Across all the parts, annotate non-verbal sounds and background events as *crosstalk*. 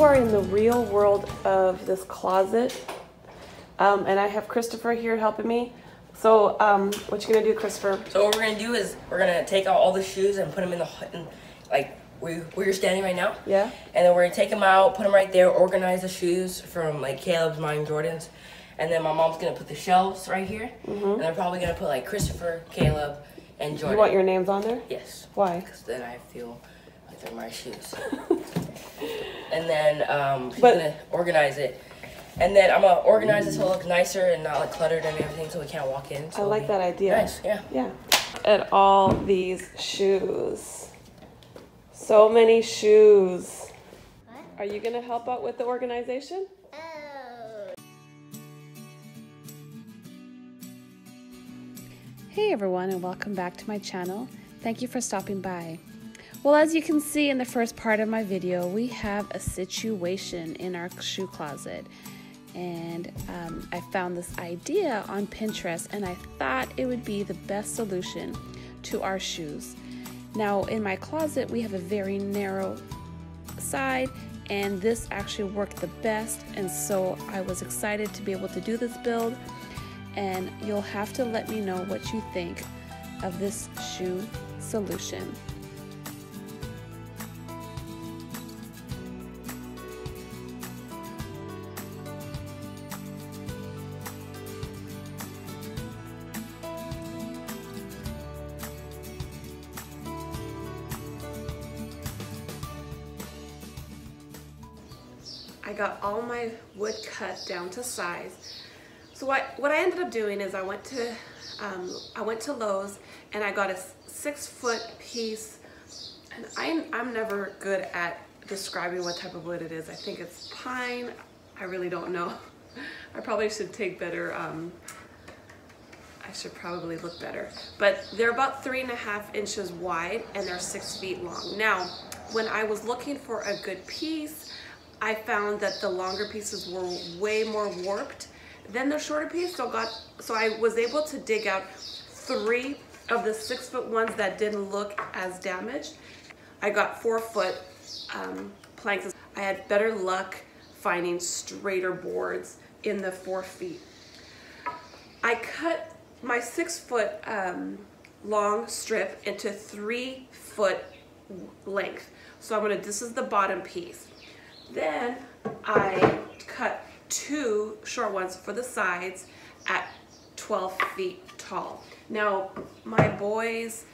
you are in the real world of this closet. Um, and I have Christopher here helping me. So, um, what you gonna do, Christopher? So what we're gonna do is we're gonna take out all the shoes and put them in the in, like where, where you're standing right now. Yeah. And then we're gonna take them out, put them right there, organize the shoes from like Caleb's, mine, Jordan's, and then my mom's gonna put the shelves right here, and they're probably gonna put like Christopher, Caleb, and Jordan. You want your names on there? yes. Why? Because then I feel like they're my shoes. and then um, she's But- gonna organize it. And then I'm gonna organize it so it looks nicer and not like cluttered and everything, so we can't walk in. So I like that idea. Nice, yeah. Yeah. At all these shoes. So many shoes. Are you gonna help out with the organization? Hey everyone, and welcome back to my channel. Thank you for stopping by. Well, as you can see in the first part of my video, we have a situation in our shoe closet. And um, I found this idea on Pinterest, and I thought it would be the best solution to our shoes. Now, in my closet, we have a very narrow side, and this actually worked the best. And so I was excited to be able to do this build and you'll have to let me know what you think of this shoe solution. Cut down to size. So what, what I ended up doing is I went to um, I went to Lowe's and I got a six foot piece and I'm, I'm never good at describing what type of wood it is. I think it's pine. I really don't know. *laughs* I probably should take better um, I should probably look better. But they're about three and a half inches wide and they're six feet long. Now, when I was looking for a good piece, I found that the longer pieces were way more warped than the shorter piece. So got so I was able to dig out three of the six foot ones that didn't look as damaged. I got four foot um, planks. I had better luck finding straighter boards in the four feet. I cut my six foot um, long strip into three foot length. So I'm gonna, this is the bottom piece. Then I cut two short ones for the sides at 12 feet tall. Now, my boys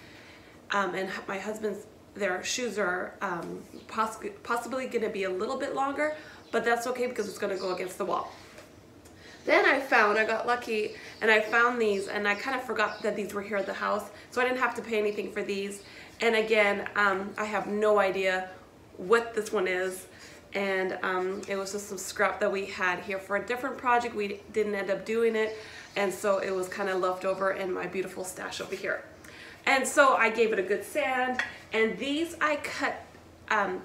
um, and my husband's, their shoes are um, possibly, possibly gonna be a little bit longer, but that's okay because it's gonna go against the wall. Then I found, I got lucky, and I found these, and I kind of forgot that these were here at the house, so I didn't have to pay anything for these. And again, um, I have no idea what this one is, and um, it was just some scrap that we had here for a different project. We didn't end up doing it, and so it was kind of left over in my beautiful stash over here. And so I gave it a good sand, and these I cut um,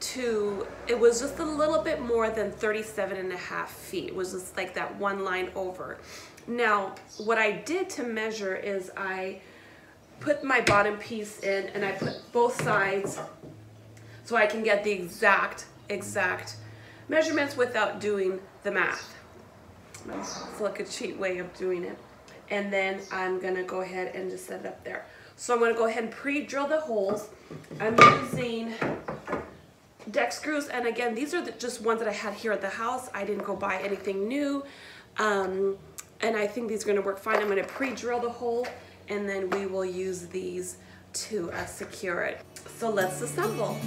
to, it was just a little bit more than 37 and a half feet. It was just like that one line over. Now, what I did to measure is I put my bottom piece in and I put both sides so I can get the exact, exact measurements without doing the math. It's like a cheat way of doing it. And then I'm gonna go ahead and just set it up there. So I'm gonna go ahead and pre-drill the holes. I'm using deck screws and again these are the, just ones that I had here at the house I didn't go buy anything new um, and I think these are gonna work fine I'm gonna pre-drill the hole and then we will use these to uh, secure it so let's assemble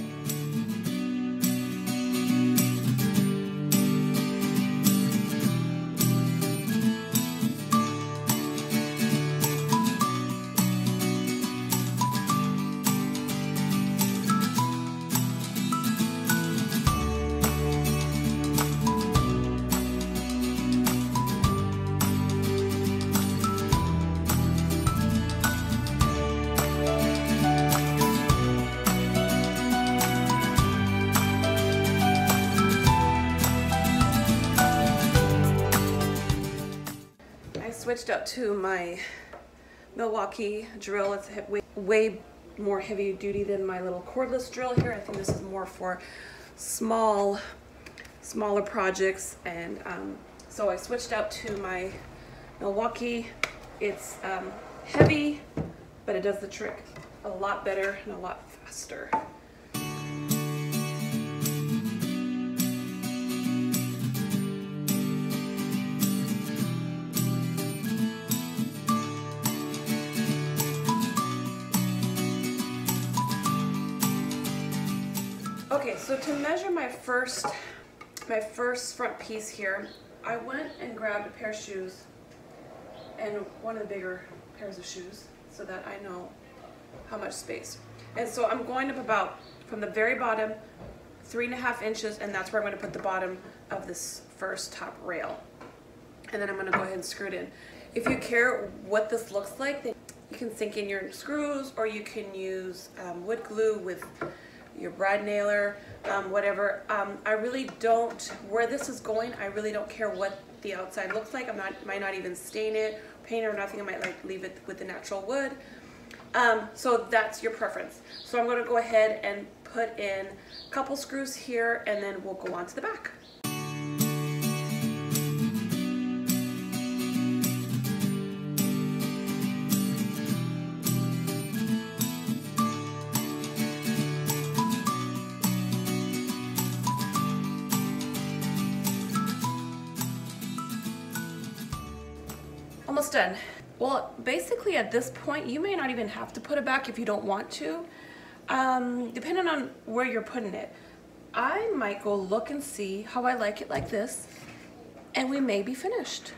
switched up to my Milwaukee drill. It's way, way more heavy duty than my little cordless drill here. I think this is more for small, smaller projects. And um, so I switched out to my Milwaukee. It's um, heavy, but it does the trick a lot better and a lot faster. So to measure my first, my first front piece here, I went and grabbed a pair of shoes and one of the bigger pairs of shoes so that I know how much space. And so I'm going up about from the very bottom, three and a half inches, and that's where I'm gonna put the bottom of this first top rail. And then I'm gonna go ahead and screw it in. If you care what this looks like, you can sink in your screws or you can use um, wood glue with your brad nailer, um, whatever. Um, I really don't, where this is going, I really don't care what the outside looks like. I'm not, might not even stain it, paint it or nothing. I might like leave it with the natural wood. Um, so that's your preference. So I'm gonna go ahead and put in a couple screws here and then we'll go on to the back. Almost done. Well, basically at this point, you may not even have to put it back if you don't want to, um, depending on where you're putting it. I might go look and see how I like it like this, and we may be finished.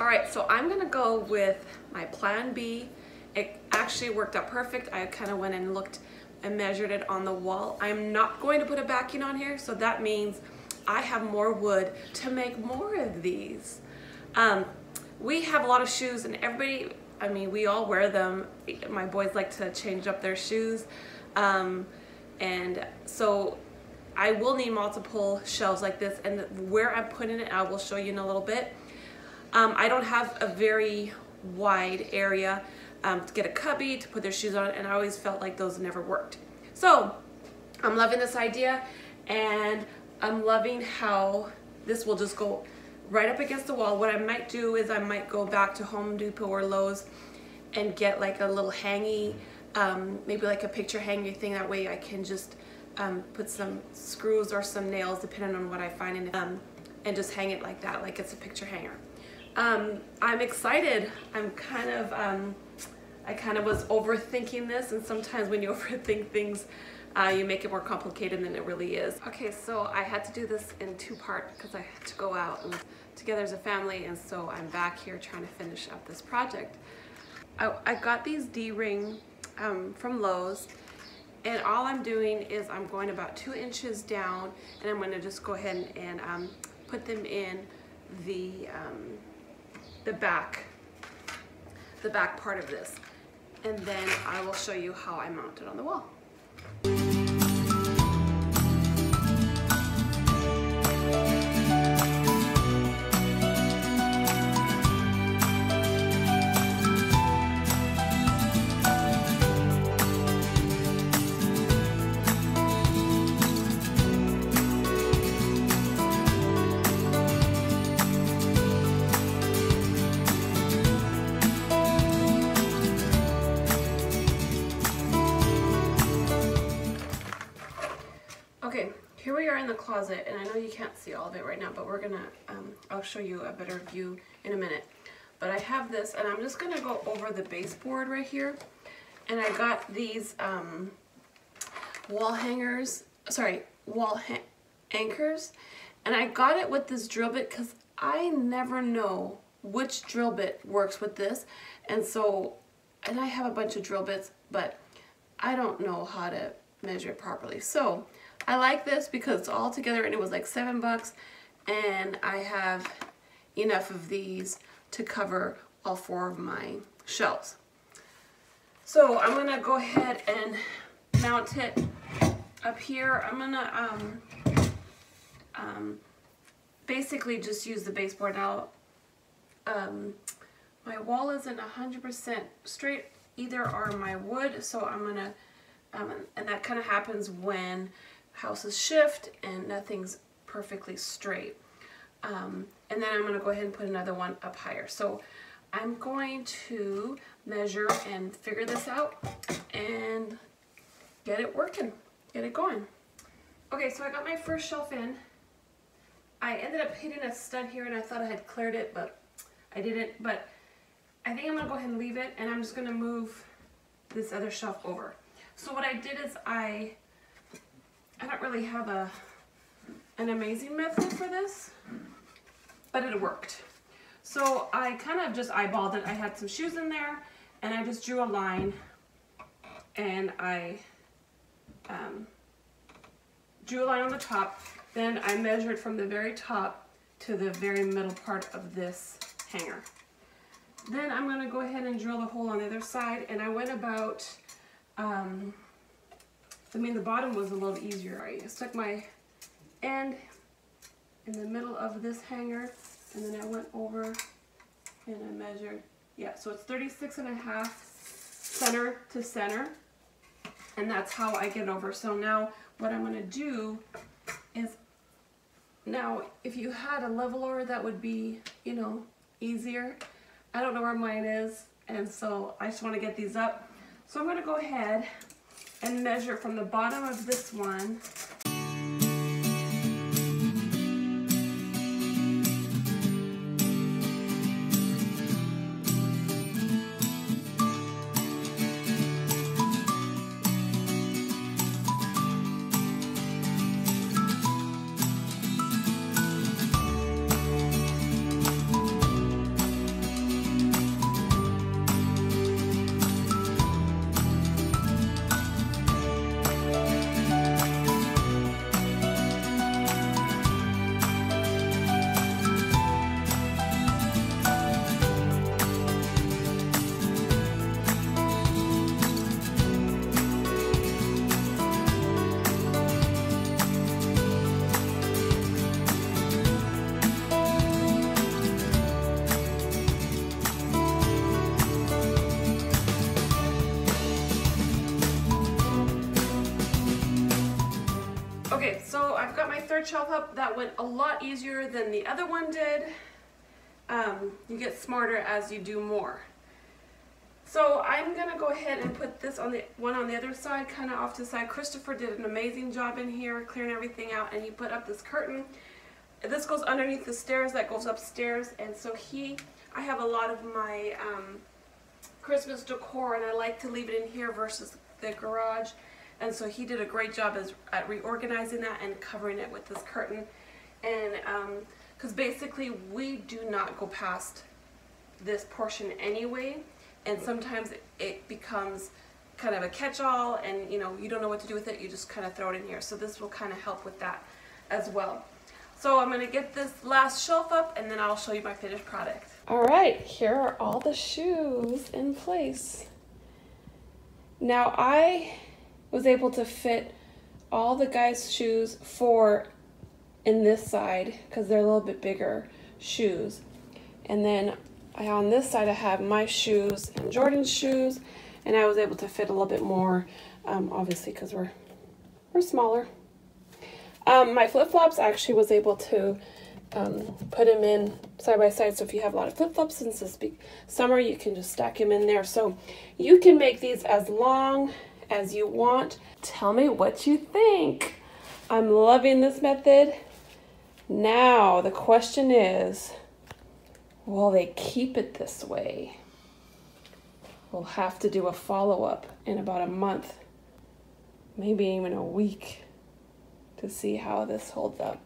All right, so I'm gonna go with my plan B. It actually worked out perfect. I kind of went and looked and measured it on the wall. I'm not going to put a backing on here, so that means I have more wood to make more of these. Um, we have a lot of shoes and everybody, I mean, we all wear them. My boys like to change up their shoes. Um, and so I will need multiple shelves like this and where I'm putting it, I will show you in a little bit. Um, I don't have a very wide area um, to get a cubby to put their shoes on and I always felt like those never worked. So I'm loving this idea and I'm loving how this will just go right up against the wall. What I might do is I might go back to Home Depot or Lowe's and get like a little hangy, um, maybe like a picture hanger thing. That way I can just um, put some screws or some nails depending on what I find in um, and just hang it like that, like it's a picture hanger. Um, I'm excited. I'm kind of, um, I kind of was overthinking this and sometimes when you *laughs* overthink things, uh, you make it more complicated than it really is. Okay, so I had to do this in two part because I had to go out and together as a family and so I'm back here trying to finish up this project. I, I got these D-ring um, from Lowe's and all I'm doing is I'm going about two inches down and I'm gonna just go ahead and, and um, put them in the, um, the back, the back part of this. And then I will show you how I mount it on the wall. Here we are in the closet, and I know you can't see all of it right now, but we're gonna, um, I'll show you a better view in a minute. But I have this, and I'm just gonna go over the baseboard right here. And I got these um, wall hangers, sorry, wall anchors. And I got it with this drill bit because I never know which drill bit works with this. And so, and I have a bunch of drill bits, but I don't know how to measure it properly. So, I like this because it's all together and it was like seven bucks and I have enough of these to cover all four of my shelves. So I'm gonna go ahead and mount it up here. I'm gonna um, um, basically just use the baseboard now. Um, my wall isn't 100% straight, either are my wood, so I'm gonna, um, and that kind of happens when houses shift and nothing's perfectly straight. Um, and then I'm going to go ahead and put another one up higher. So I'm going to measure and figure this out and get it working, get it going. Okay, so I got my first shelf in. I ended up hitting a stud here and I thought I had cleared it, but I didn't. But I think I'm gonna go ahead and leave it and I'm just gonna move this other shelf over. So what I did is I, I don't really have a, an amazing method for this, but it worked. So I kind of just eyeballed it. I had some shoes in there and I just drew a line and I um, drew a line on the top. Then I measured from the very top to the very middle part of this hanger. Then I'm going to go ahead and drill the hole on the other side and I went about, um, I mean the bottom was a little easier. I stuck my end in the middle of this hanger and then I went over and I measured, yeah, so it's 36 and a half center to center and that's how I get over. So now what I'm going to do is, now if you had a leveler that would be, you know, easier. I don't know where mine is and so I just want to get these up. So I'm going to go ahead and measure from the bottom of this one I've got my third shelf up. That went a lot easier than the other one did. Um, you get smarter as you do more. So I'm gonna go ahead and put this on the one on the other side, kind of off to the side. Christopher did an amazing job in here, clearing everything out, and he put up this curtain. This goes underneath the stairs, that goes upstairs, and so he, I have a lot of my um, Christmas decor, and I like to leave it in here versus the garage. And so he did a great job as, at reorganizing that and covering it with this curtain. And because um, basically we do not go past this portion anyway. And sometimes it, becomes kind of a catch-all and you know, you don't know what to do with it. You just kind of throw it in here. So this will kind of help with that as well. So I'm going to get this last shelf up and then I'll show you my finished product. All right, here are all the shoes in place. Now I was able to fit all the guys' shoes for in this side because they're a little bit bigger shoes. And then I, on this side I have my shoes and Jordan's shoes and I was able to fit a little bit more um, obviously because we're we're smaller. Um, my flip-flops actually was able to um, put them in side by side. So if you have a lot of flip-flops since this summer, you can just stack them in there. So you can make these as long as you want. Tell me what you think. I'm loving this method. Now, the question is, will they keep it this way? We'll have to do a follow-up in about a month, maybe even a week to see how this holds up.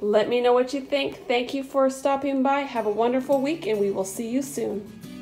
Let me know what you think. Thank you for stopping by. Have a wonderful week and we will see you soon.